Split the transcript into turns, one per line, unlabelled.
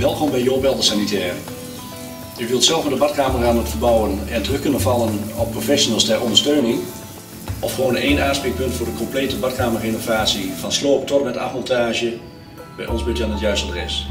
Welkom bij Joop Sanitair. U wilt zelf met de badkamer aan het verbouwen en terug kunnen vallen op professionals ter ondersteuning? Of gewoon één aanspreekpunt voor de complete badkamerrenovatie van sloop tot met afmontage? Bij ons bent u aan het juiste adres.